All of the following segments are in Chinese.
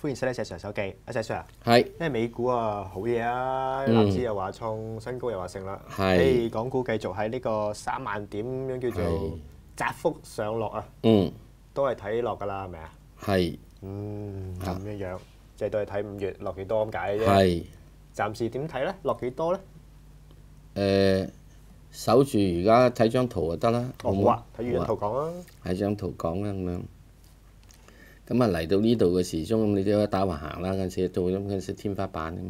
歡迎收睇石 Sir 手記，阿石 Sir 啊，係因為美股啊好嘢啊，嗯納指又話創新高又話升啦，係誒港股繼續喺呢個三萬點咁樣叫做窄幅上落啊，嗯都係睇落㗎啦，係咪啊？係嗯，咁啊樣樣，即係都係睇五月落幾多咁解嘅啫。係暫時點睇咧？落幾多咧？誒守住而家睇張圖就得啦。好啊，睇張圖講啊。睇張圖講啦咁樣。咁啊嚟到呢度嘅時鐘，咁你都有打橫行啦。嗰陣時到咁嗰陣時天花板咁。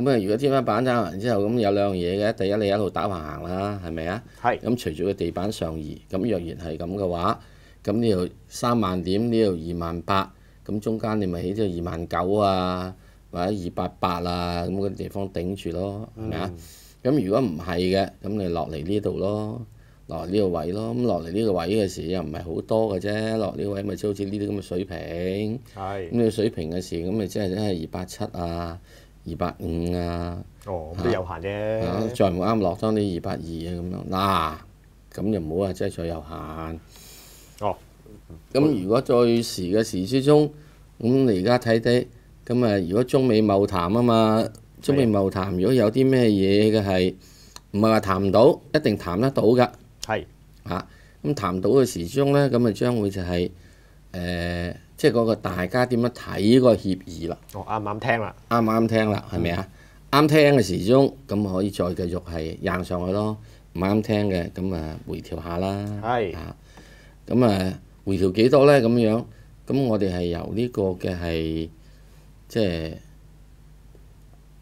咁啊，如果天花板打完之後，咁有兩樣嘢嘅。第一，你一路打橫行啦，係咪啊？係咁隨住個地板上移，咁若然係咁嘅話，咁呢度三萬點，呢度二萬八，咁中間你咪起咗二萬九啊，或者二八八啊，咁嗰啲地方頂住咯，係咪啊？咁如果唔係嘅，咁你落嚟呢度咯，落嚟呢個位咯，咁落嚟呢個位嘅時又唔係好多嘅啫，落呢個位咪即係好似呢啲咁嘅水平，係咁。你水平嘅時，咁咪即係真係二八七啊，二八五啊。哦，咁都有限啊啫。再唔啱落多啲二百二啊咁樣，嗱咁就唔好話即係再有限。哦，咁如果在時嘅時之中，咁你而家睇睇，咁啊如果中美貿談啊嘛，中美貿談如果有啲咩嘢嘅係唔係話談唔到，一定談得到㗎係啊。咁談到嘅時鐘咧，咁啊將會就係、誒，即係嗰個大家點樣睇個協議啦。哦，啱唔啱聽啦？啱唔啱聽啦，係咪啊？啱聽嘅時鐘，咁可以再繼續係硬上去咯。唔啱聽嘅，咁啊回調下啦。係啊，咁啊回調幾多咧？咁樣，咁我哋係由呢個嘅係即係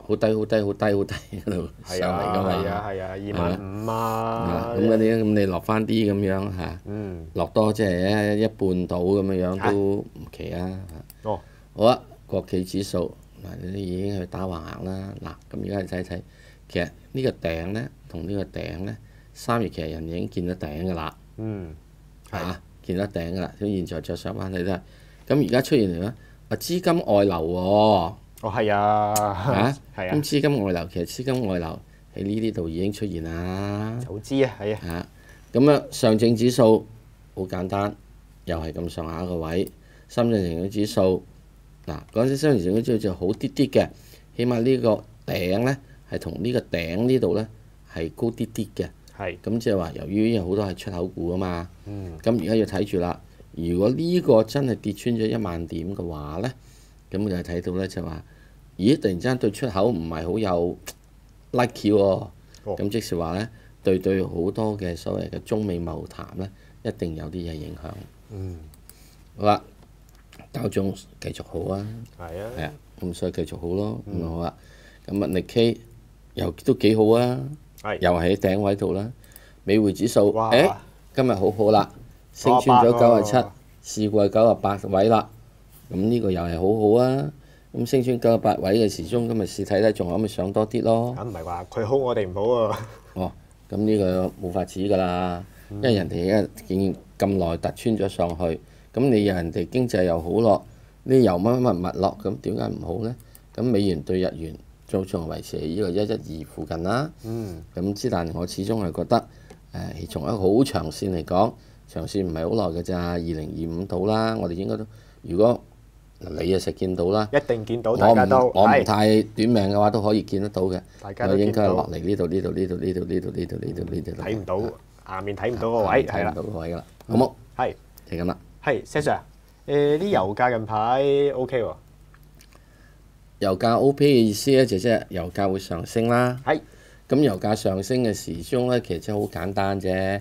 好低、好低、好低、好低嗰度係上嚟噶嘛。係啊，係啊，二萬五啊啊。咁嗰啲咁你落翻啲咁樣嚇，嗯，落多即係一一半到咁樣樣都唔奇啊。哦，好啊，國企指數嗱，你已經去打橫行啦。嗱，咁而家你睇睇，其實呢個頂咧同呢個頂咧，三月其實人已經見到頂㗎啦，嗯，係嚇、見到頂㗎啦。咁現在再上翻去都係，咁而家出現嚟咧，啊資金外流喎、哦，係啊，啊係啊咁，資金外流其實資金外流喺呢啲度已經出現啦，早知啊，係啊，嚇。咁啊上證指數好簡單，又係咁上下個位，深圳成交指數。嗱，嗰陣時深圳成交指數就好啲啲嘅，起碼呢個頂咧係同呢個頂呢度咧係高啲啲嘅。係，咁即係話，由於有好多係出口股啊嘛，嗯，咁而家要睇住啦。如果呢個真係跌穿咗一萬點嘅話咧，咁就係睇到咧就話，咦！突然之間對出口唔係好有 like 喎，哦咁即是話咧對對好多嘅所謂嘅中美貿談咧，一定有啲嘢影響。嗯，好啦，交中繼續好啊。係係啊啊，，咁所以繼續好咯，咁啊好啊。咁啊，力 K 又都幾好啊，係，又係喺頂位度啦。美匯指數，哇誒今日好好啦，升穿咗九98十七，試過九十八位啦。咁呢個又係好好啊。咁升穿九十八位嘅時鐘，今日試睇睇仲可唔可以上多啲咯？咁唔係話佢好我哋唔好啊，哦，咁呢個冇法子㗎啦，因為人哋而家見咁耐突穿咗上去，咁你人哋經濟又好咯，你又乜乜物落，咁點解唔好呢？咁美元對日元仲仲維持喺呢個一一二附近啦。嗯，咁之但我始終係覺得誒，從一個好長線嚟講，長線唔係好耐㗎咋，二零二五到啦，我哋應該都如果嗱你啊實見到啦。一定見到我大家都唔我唔，太短命嘅話都可以見得到嘅。大家都應該係落，嚟呢度呢度呢度呢度呢度呢度呢度呢度睇唔到下面睇唔到個啊位，係啦睇唔到，個位㗎啦，好冇？係。就係咁啦。係，石 Sir，誒啲油價近排 OK 喎，油價 OK 嘅意思咧，就即係油價會上升啦。係。咁油價上升嘅時鐘咧，其實真係好簡單啫，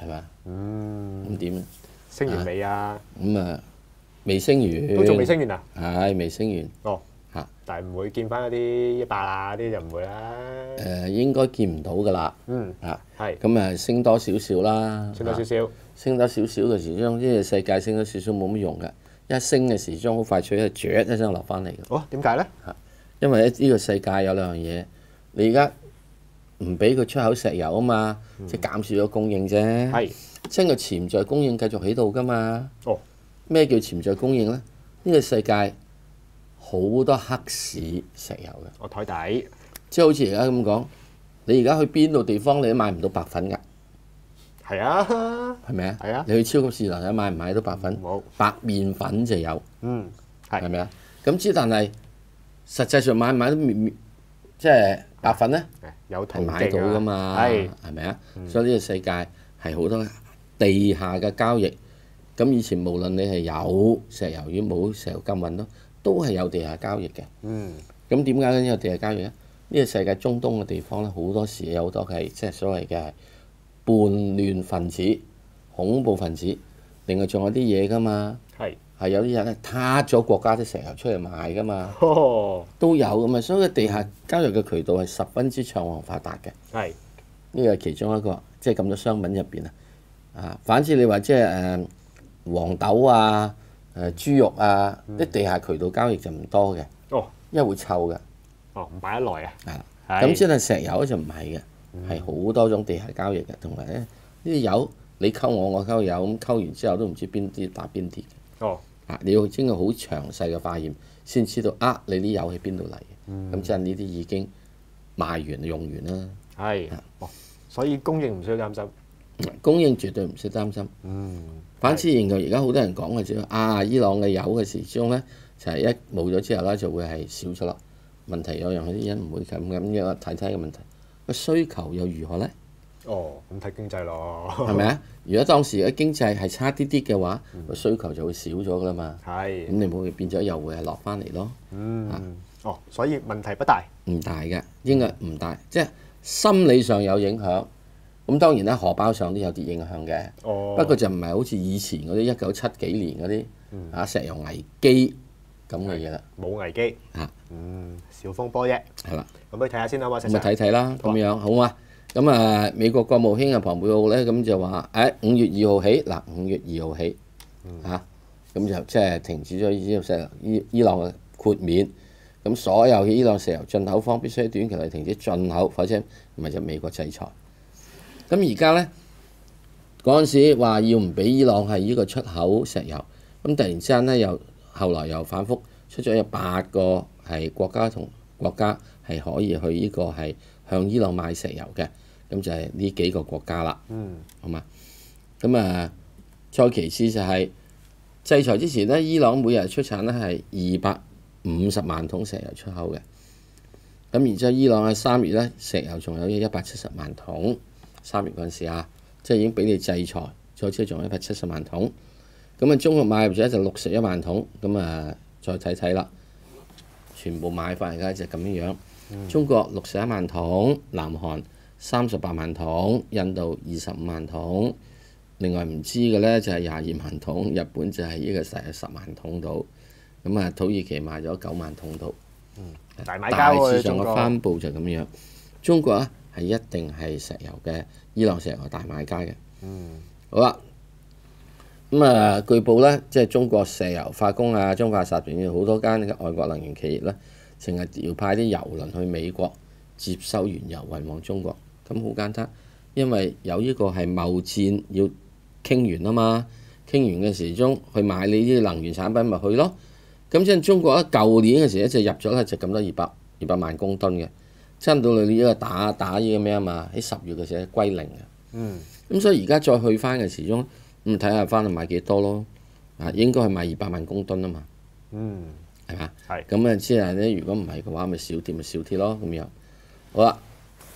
係咪？嗯，咁點？升完未啊？咁啊未升完，都仲未升完啊？係未升完。哦，嚇但係唔會見翻嗰啲一百啊啲就唔會啦。誒、應該見唔到㗎啦，嗯，嚇，係，咁啊升多少少啦，升多少啊少，升多少少嘅時鐘，即係世界升多少少冇乜用嘅，一升嘅時鐘好快脆一啜一聲落翻嚟嘅。哦，點解咧？因為呢個世界有兩樣嘢，你而家唔俾佢出口石油啊嘛，即係減少咗供應啫。係即係個潛在供應繼續喺度噶嘛。哦，咩叫潛在供應咧？呢、個世界好多黑市石油嘅，我台底即係好似而家咁講，你而家去邊度地方你都買唔到白粉㗎，係啊，係咪啊？係啊你去超級市場有買唔買到白粉？冇白面粉就有，嗯係係咪啊？咁之但係實際上買唔買到麵麵即係白粉咧？有買到徑噶嘛？係係咪啊？所以呢個世界係好多地下嘅交易。咁以前無論你係有石油與冇石油金運咯，都係有地下交易嘅。嗯咁點解有地下交易咧？呢個世界中東嘅地方咧，好多時有好多係即係所謂嘅叛亂分子、恐怖分子，另外仲有啲嘢噶嘛，係係有啲人咧他咗國家啲石油出嚟賣噶嘛，哦都有咁嘛。所以地下交易嘅渠道係十分之暢旺發達嘅。係呢個係其中一個，即係咁多商品入邊啊。啊，反之你話即係誒黃豆啊、誒、豬肉啊，啲、地下渠道交易就唔多嘅，哦因為會臭嘅。哦唔擺得耐啊係咁即係石油咧就唔係嘅，係好、多種地下交易嘅，同埋咧呢啲油你溝我，我溝油，咁溝完之後都唔知邊啲打邊啲嘅。哦啊，你要經過好詳細嘅化驗，先知道啊你啲油喺邊度嚟嘅。咁、即係呢啲已經賣完用完啦。係哦，所以供應唔需要擔心。供應絕對唔需要擔心。嗯反之，現在而家好多人講嘅啫，啊，伊朗嘅油嘅時鐘咧就係、一冇咗之後咧就會係少咗啦。問題有樣有啲人唔會咁咁樣睇睇嘅問題，個需求又如何咧？哦咁睇經濟咯，係咪啊？如果當時嘅經濟係差啲啲嘅話，個需求就會少咗噶啦嘛。咁係你會變咗又會係落翻嚟咯。嗯哦，所以問題不大。唔大嘅，應該唔大，即係心理上有影響。咁當然啦，荷包上都有啲影響嘅。哦，不過就唔係好似以前嗰啲一九七幾年嗰啲啊石油危機咁嘅嘢啦，冇危機。啊嗯，小風波啫。係啦，咁去睇下先啦，嘛，咁咪睇睇啦，咁樣好嘛？咁啊，美國國務卿啊，龐佩奧咧，咁就話誒五月二號起，嗱五月二號起嚇，咁就即係停止咗呢個石油伊伊朗嘅豁免，咁所有嘅伊朗石油進口方必須喺短期內停止進口，否則咪就美國制裁。咁而家咧嗰陣時話要唔俾伊朗係呢個出口石油，咁突然之間咧又後來又反覆出咗有八個係國家同國家係可以去呢個係向伊朗買石油嘅，咁就係呢幾個國家啦，嗯。好嘛？咁啊，再其次就係、制裁之前咧，伊朗每日出產咧係二百五十萬桶石油出口嘅，咁然之後伊朗喺三月咧石油仲有一百七十萬桶，三月嗰陣時啊，即係已經俾你制裁，再之後仲有一百七十萬桶，咁啊中國買入咗就六十一萬桶，咁啊再睇睇啦，全部買翻嚟而家就咁樣樣。中國六十一萬桶，南韓三十八萬桶，印度二十五萬桶，另外唔知嘅呢就係廿二萬桶，日本就係呢個成十萬桶度，咁啊土耳其賣咗九萬桶度，大買家大喎，致上嘅。分佈就咁樣。中國啊係一定係石油嘅伊朗石油大買家嘅。嗯好啦，咁啊，據報咧，即係中國石油化工啊、中化集團好多間嘅外國能源企業咧，成日調派啲油輪去美國接收原油運往中國。咁好簡單，因為有呢個係貿戰要傾完啊嘛，傾完嘅時鐘去買你啲能源產品咪去咯。咁即係中國咧，舊年嘅時咧就入咗咧就咁多二百二百萬公噸嘅，真到你呢個打打呢個咩啊嘛，喺十月嘅時候歸零嘅。嗯咁所以而家再去翻嘅時鐘，咁睇下翻去買幾多咯。啊，應該係買二百萬公噸啊嘛，嗯係嘛？係咁啊，即係咧，如果唔係嘅話，咪少啲咪少啲咯，咁樣。好啦，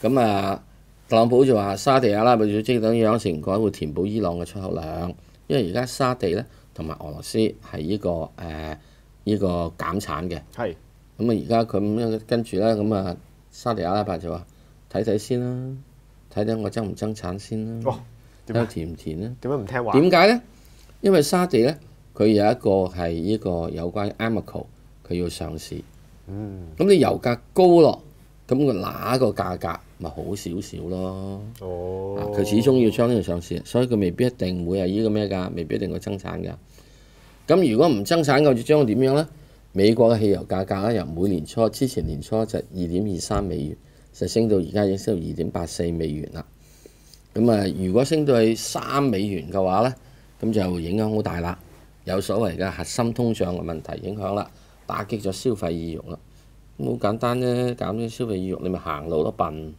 咁啊，特朗普就話沙地阿拉伯組織等樣成果會填補伊朗嘅出口量，因為而家沙地咧同埋俄羅斯係呢、個誒呢、個減產嘅。係咁啊，而家佢咁樣跟住咧，咁啊，沙地阿拉伯就話睇睇先啦，睇睇我增唔增產先啦，哦睇下填唔填啦。點解唔聽話？點解咧？因為沙地咧，佢有一個係呢個有關 Amoco，佢要上市。嗯咁你油價高咯，咁佢拿個價格咪好少少咯。佢始終要將呢個上市，所以佢未必一定會係呢個咩㗎，未必一定會增產㗎。咁如果唔增產嘅，就將會點樣呢？美國嘅汽油價格咧，由每年初之前年初就二點二三美元，就升到而家已經升到二點八四美元啦。咁啊，如果升到去三美元嘅話呢，咁就影響好大啦，有所謂嘅核心通脹嘅問題影響啦，打擊咗消費意欲啦。咁好簡單啫，減啲消費意欲，你咪行路咯，笨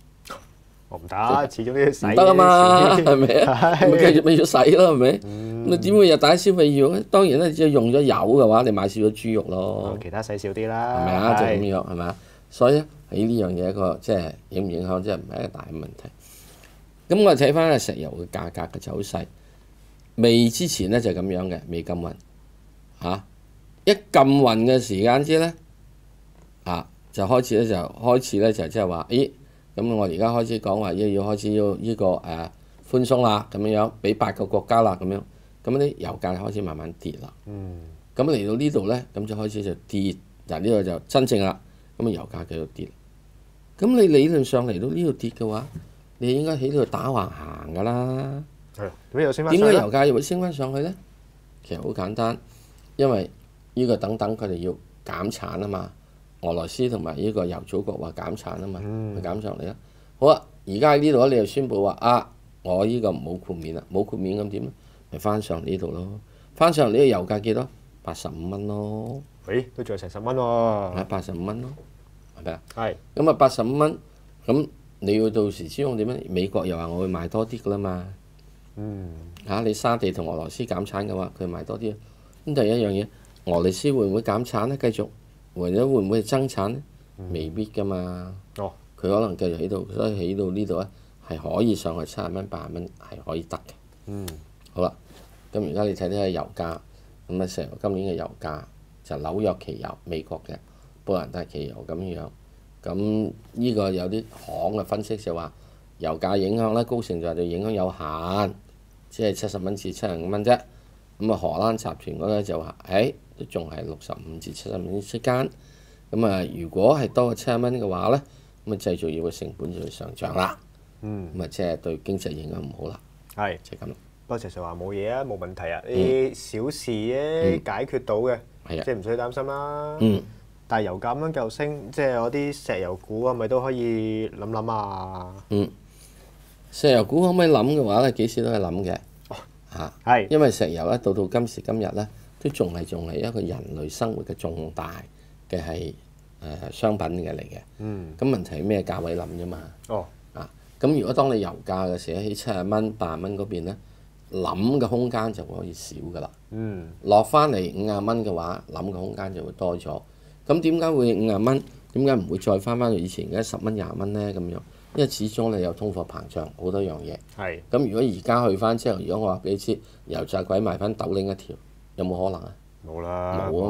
我唔得，始終都要使唔得啊嘛，係咪啊？咪繼續咪要使咯，係咪？咁你點會又打消費意欲咧？當然咧，只要用咗油嘅話，你買少咗豬肉咯。其他使少啲啦，係咪啊？就咁係樣係咪啊？所以咧喺呢樣嘢一個即係影唔影響，即係唔係一個大嘅問題。咁我哋睇翻石油嘅價格嘅走勢，未之前咧就係咁樣嘅，未禁運嚇、一禁運嘅時間之咧啊，就開始咧就開始咧就即係話，咦咁我而家開始講話要要開始要呢、個誒、啊、寬鬆啦，咁樣樣俾八個國家啦，咁樣咁啲油價開始慢慢跌啦。嗯咁嚟到呢度咧，咁就開始就跌，嗱呢個就真正啦。咁啊油價繼續跌，咁你理論上嚟到呢度跌嘅話，你應該喺呢度打橫行噶啦。係點解又升翻解油價又會升翻上去咧？其實好簡單，因為呢個等等佢哋要減產啊嘛。俄羅斯同埋呢個油祖國話減產啊嘛，嗯咪減上嚟啦。好啊，而家喺呢度你又宣布話啊，我呢個冇豁免啦，冇豁免咁點啊？咪翻上呢度咯，翻上嚟呢個油價幾多？八十五蚊咯。喂，都仲有成十蚊啊，喎。八十五蚊咯，係咪啊？係咁啊，八十五蚊，咁你要到時之後點咧？美國又話我會賣多啲噶啦嘛，嗯嚇、你沙地同俄羅斯減產嘅話，佢賣多啲。咁第一樣嘢，俄羅斯會唔會減產咧？繼續，或者會唔會增產咧？未必噶嘛。哦，佢可能繼續喺度，所以起到呢度咧係可以上去七十蚊、八十蚊係可以得嘅。嗯好啦，咁而家你睇睇下油價，咁啊石油今年嘅油價就紐約期油美國嘅布蘭特期油咁樣，咁呢個有啲行嘅分析就話油價影響咧，高盛就話對影響有限，即係七十蚊至七十五蚊啫。咁啊荷蘭集團嗰個就話，誒、都仲係六十五至七十蚊之間。咁啊，如果係多過七十蚊嘅話咧，咁啊製造業嘅成本就會上漲啦。嗯，咁啊即係對經濟影響唔好啦，係。就係咁啦。不過石 Sir 話冇嘢啊，冇問題啊，呢啲小事咧解決到嘅，係啊即係唔需要擔心啦。嗯。但係油價咁樣繼續升，即係嗰啲石油股係咪都可以諗諗啊？嗯石油股可唔可以諗嘅話咧，幾時都係諗嘅。嚇、係因為石油咧，到到今時今日咧，都仲係仲係一個人類生活嘅重大嘅係誒商品嘅嚟嘅。嗯，咁問題係咩價位諗啫嘛？哦，啊，咁如果當你油價嘅時候喺七十蚊、八十蚊嗰邊咧，諗嘅空間就可以少噶啦。嗯，落翻嚟五廿蚊嘅話，諗嘅空間就會多咗。咁點解會五廿蚊？點解唔會再翻翻去以前嘅十蚊、廿蚊咧？咁樣，因為始終你有通貨膨脹好多樣嘢。係咁如果而家去翻之後，如果我話俾你知，油炸鬼賣翻豆拎一條，有冇可能啊？冇啦，冇啊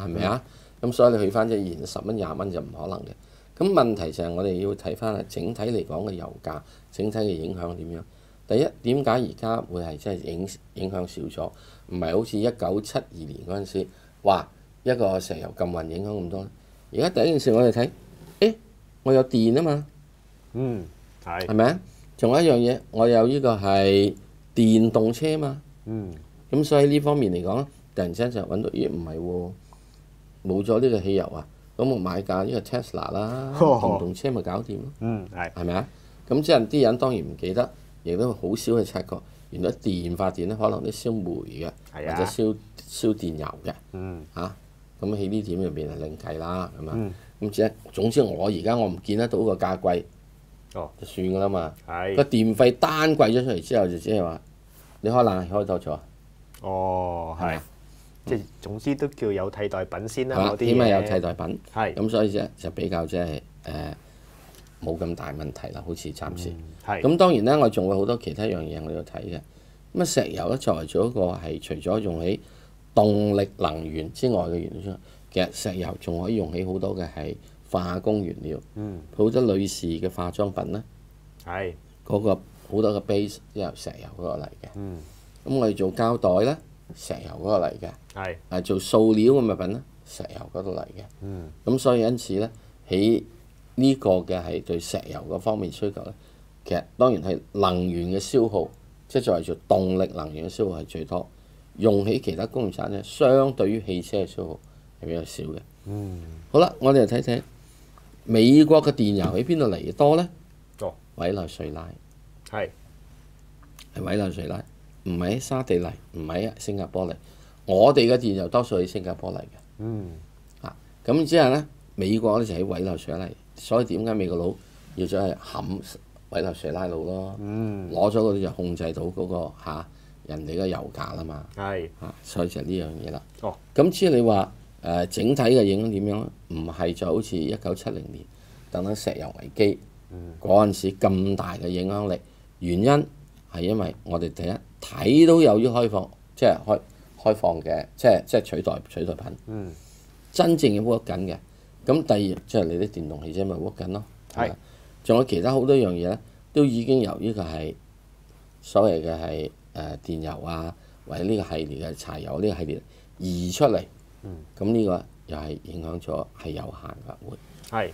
嘛，係咪啊？咁所以你去翻即係現十蚊廿蚊就唔可能嘅。咁問題就係我哋要睇翻係整體嚟講嘅油價，整體嘅影響點樣？第一點解而家會係真係影影響少咗？唔係好似一九七二年嗰陣時，話一個石油禁運影響咁多。而家第一件事我哋睇，誒我有電啊嘛，嗯，係係，咪啊？仲有一樣嘢，我有呢個係電動車嘛。嗯，咁所以呢方面嚟講咧，突然之間就揾到，咦唔係喎，冇咗呢個汽油啊，咁我買架呢個 Tesla 啦，哦電動車咪搞掂咯，嗯，係，係咪啊？咁即係啲人當然唔記得，亦都好少去察覺，原來電發電咧可能都燒煤嘅，或者燒燒電油嘅，嗯，嚇、咁喺呢點入邊係另計啦，係嘛？嗯咁即係總之我而家我唔見得到個價貴，哦，就算㗎啦嘛。個係，電費單貴咗出嚟之後，就即係話你開冷氣開多咗。哦，係即係總之都叫有替代品先啦，嗰？啲起碼有替代品，係，咁所以啫就比較即係誒冇咁大問題啦，好似暫時。係，咁當然啦，我仲會好多其他樣嘢我要睇嘅。咁啊，石油咧作為咗一個係除咗用喺動力能源之外嘅原料其實石油仲可以用喺好多嘅係化工原料，嗯，好多女士嘅化妝品咧，係，嗰、個好多嘅 base 都由石油嗰個嚟嘅。嗯，咁我哋做膠袋咧，石油嗰個嚟嘅。係，誒做塑料嘅物品咧，石油嗰度嚟嘅。嗯，咁所以因此咧，喺呢個嘅係對石油嗰方面需求咧，其實當然係能源嘅消耗，即係作為做動力能源嘅消耗係最多。用起其他工業產品，相對於汽車嘅消耗係比較少嘅。嗯，好啦，我哋嚟睇睇美國嘅電油喺邊度嚟嘅多咧？哦，委內瑞拉係係委內瑞拉，唔係喺沙地嚟，唔係喺新加坡嚟。我哋嘅電就多數喺新加坡嚟嘅。嗯咁之後咧，美國咧就喺委內瑞拉嚟，所以點解美國佬要走去冚委內瑞拉佬咯？嗯攞咗嗰啲就控制到嗰、個、嚇人哋嘅油價啦嘛係嚇，所以就係呢樣嘢啦。哦，咁至於你話誒、呃整體嘅影響點樣咧？唔係就好似一九七零年等等石油危機嗰陣、時咁大嘅影響力，原因係因為我哋第一睇到有於開放，即係開開放嘅，即係即係取代取代品。嗯真正嘅 work 緊嘅。咁第二即係你啲電動汽車咪 work 緊咯，係仲有其他好多樣嘢咧，都已經由呢個係所謂嘅係誒電油啊，或者呢個系列嘅柴油呢個系列移出嚟。咁呢、個又係影響咗係有限噶會。係。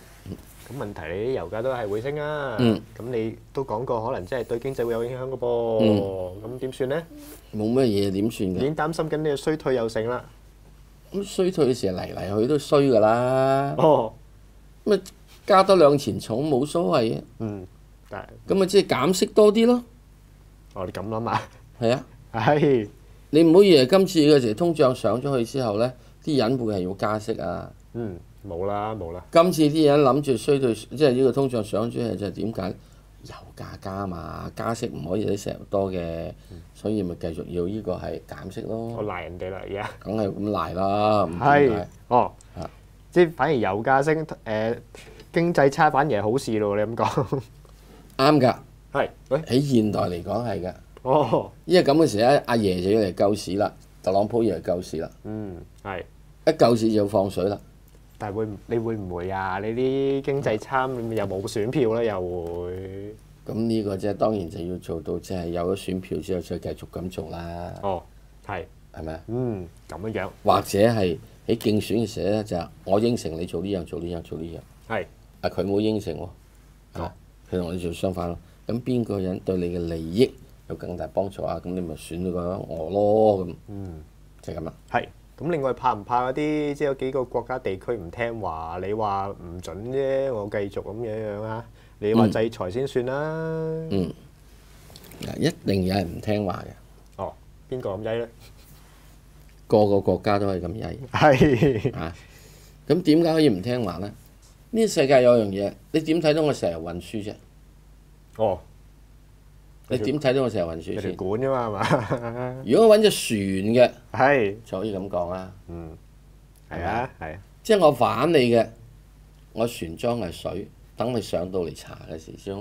咁問題你啲油價都係會升啊。嗯咁你都講過，可能即係對經濟會有影響嘅噃。咁點算咧？冇乜嘢點算嘅？已經擔心緊呢個衰退又成啦。咁衰退嘅時候嚟嚟去去都衰㗎啦。哦，咁啊加多兩錢重冇所謂嘅，嗯，但係咁咪即係減息多啲咯。哦，你咁諗啊。係啊。係。你唔好以為今次嘅時候通脹上咗去之後呢，啲人會係要加息啊！嗯，冇啦冇啦。今次啲人諗住衰退，即係呢個通脹上咗係就係點解？油價加嘛，加息唔可以啲石油多嘅，所以咪繼續要呢個係減息咯。我賴人哋啦，而家。梗係咁賴啦，唔點係？。哦啊。即係反而油價升，誒經濟差反而係好事咯。你咁講。啱㗎，係。喂。喺現代嚟講係㗎，哦。因為咁嘅時咧，阿爺就要嚟救市啦，特朗普要嚟救市啦，嗯，係。一救市就放水啦。但係會唔你會唔會啊？你啲經濟差，你又冇選票啦，又會。咁呢個即係當然就要做到，即係有咗選票之後再繼續咁做啦，哦，係。係咪啊？嗯，咁樣樣。或者係喺競選嘅時候咧，就係我應承你做呢樣做呢樣做呢樣，係。啊佢冇應承喎，啊佢同你做相反咯。咁邊個人對你嘅利益有更大幫助啊？咁你咪選咗個我咯，咁嗯。就係咁啦。係。咁另外怕唔怕嗰啲即係有幾個國家地區唔聽話？你話唔準啫，我繼續咁樣樣啊？你話嗯制裁先算啦。嗯，嗱一定有人唔聽話嘅，哦，邊個咁曳咧？個個國家都係咁曳係。啊。咁點解可以唔聽話咧？呢個世界有樣嘢，你點睇到我成日運輸啫？哦。你點睇到我成日運輸有條先？管啫嘛係嘛？如果我揾隻船嘅，係。就可以咁講啦。嗯。係啊，係啊。即係我反你嘅，我船裝係水，等你上到嚟查嘅時先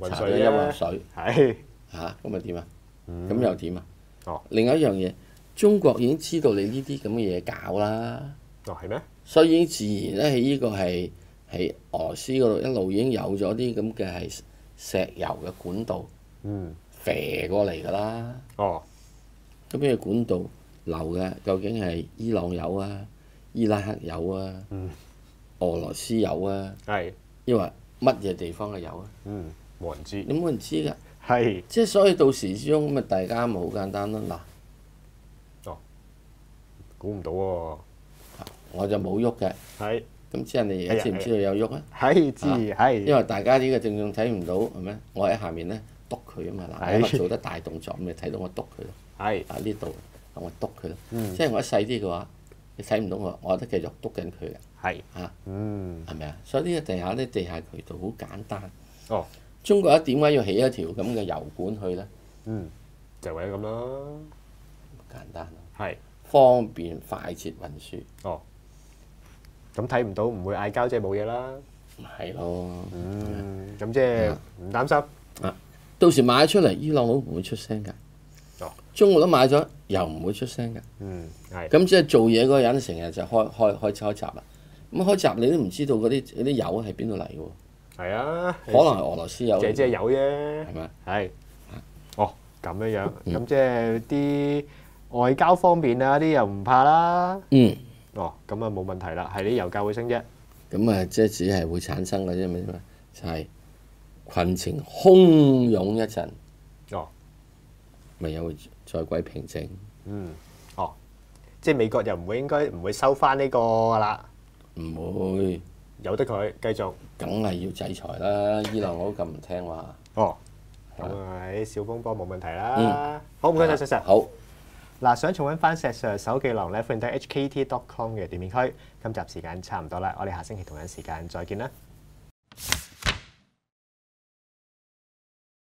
運查咗一鑊水係。嚇，咁咪點啊？嗯咁又點啊？哦另外一樣嘢，中國已經知道你呢啲咁嘅嘢搞啦，哦，係咩？所以已經自然咧喺呢個係喺俄羅斯嗰度一路已經有咗啲咁嘅係石油嘅管道嗯。飛過嚟㗎啦。哦。咁呢個管道流嘅究竟係伊朗有啊、伊拉克有啊、嗯俄羅斯有啊？係。因為乜嘢地方嘅有啊？嗯。冇人知。你冇人知㗎，係。即係所以到時之中咁啊，大家咪好簡單咯。嗱，估唔到喎。我就冇喐嘅，係。咁之後你而家知唔知道有喐啊？係知係。因為大家呢個正正睇唔到係咩？我喺下面咧督佢啊嘛，嗱，係我做得大動作，咁你睇到我督佢咯。係。啊呢度，我督佢咯。嗯即係我一細啲嘅話，你睇唔到我，我都繼續督緊佢嘅，係。啊嗯。係咪啊？所以呢個地下咧，地下渠道好簡單。哦。中國一點解要起一條咁嘅油管去咧？嗯。就為咗咁啦。簡單咯，係。方便快捷運輸，哦。咁睇唔到唔會嗌交，即係冇嘢啦。咪係咯。嗯。咁即係唔擔心。到時買咗出嚟，伊朗佬唔會出聲㗎。哦中國都買咗，又唔會出聲㗎。嗯。係。咁即係做嘢嗰個人成日就開開開開閘啦。咁開閘你都唔知道嗰啲嗰啲油係邊度嚟嘅喎？係啊。可能係俄羅斯油即係即係有啫。係咪？係。哦，咁樣樣，嗯咁即係啲外交方面啊，啲又唔怕啦。嗯，哦，咁啊冇問題啦，係啲油價會升啫。咁啊，即係只係會產生嘅啫，咪就係群情洶湧一陣，哦，咪又會再歸平靜。嗯，哦，即係美國又唔會應該唔會收翻呢個㗎啦，唔會，由得佢繼續。梗係要制裁啦！伊朗嗰個咁唔聽話。哦，咁啊啲小風波冇問題啦。嗯好唔該晒石 Sir。好。嗱，想重温翻石 Sir 手記廊咧，歡迎睇 hkt.com 嘅店面區。今集時間差唔多啦，我哋下星期同樣時間再見啦，